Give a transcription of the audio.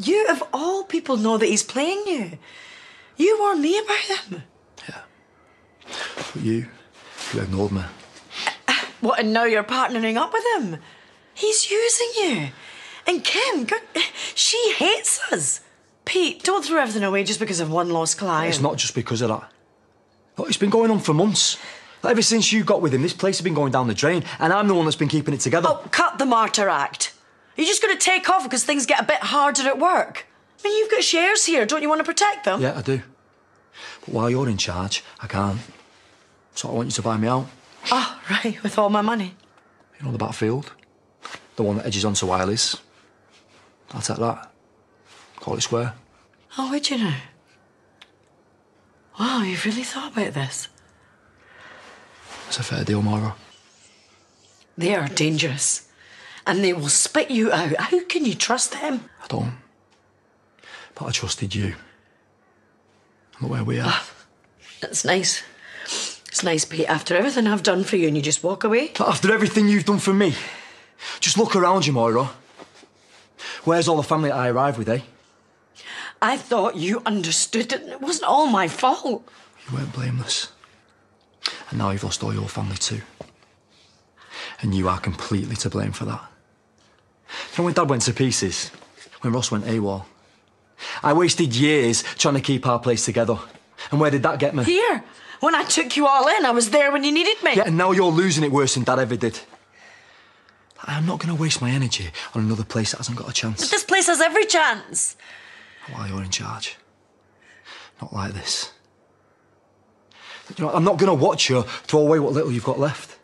You, of all people, know that he's playing you. You warned me about him. But you, you ignored me. Uh, what, and now you're partnering up with him? He's using you. And Kim, God, she hates us. Pete, don't throw everything away just because of one lost client. It's not just because of that. Look, it's been going on for months. Like, ever since you got with him, this place has been going down the drain, and I'm the one that's been keeping it together. Oh, cut the martyr act. You're just going to take off because things get a bit harder at work. I mean, you've got shares here. Don't you want to protect them? Yeah, I do. But while you're in charge, I can't. So I want you to buy me out. Oh, right, with all my money. You know the battlefield? The one that edges onto Wylie's. I'll take that. Call it square. Oh, would you know? Wow, you've really thought about this. It's a fair deal, Moira. They are dangerous. And they will spit you out. How can you trust them? I don't. But I trusted you. And look where we are. That's nice. It's nice, Pete, after everything I've done for you and you just walk away. But after everything you've done for me, just look around you, Moira. Where's all the family I arrived with, eh? I thought you understood it. It wasn't all my fault. You weren't blameless. And now you've lost all your family too. And you are completely to blame for that. Know when Dad went to pieces? When Ross went AWOL? I wasted years trying to keep our place together. And where did that get me? Here, when I took you all in, I was there when you needed me. Yeah, and now you're losing it worse than Dad ever did. I'm not going to waste my energy on another place that hasn't got a chance. But This place has every chance. While you're in charge. Not like this. You know, I'm not going to watch you throw away what little you've got left.